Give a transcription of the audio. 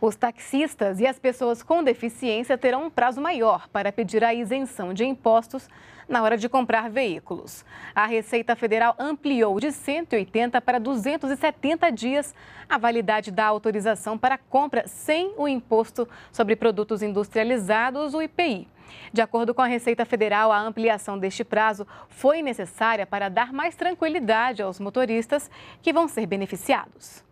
Os taxistas e as pessoas com deficiência terão um prazo maior para pedir a isenção de impostos na hora de comprar veículos. A Receita Federal ampliou de 180 para 270 dias a validade da autorização para compra sem o imposto sobre produtos industrializados, o IPI. De acordo com a Receita Federal, a ampliação deste prazo foi necessária para dar mais tranquilidade aos motoristas que vão ser beneficiados.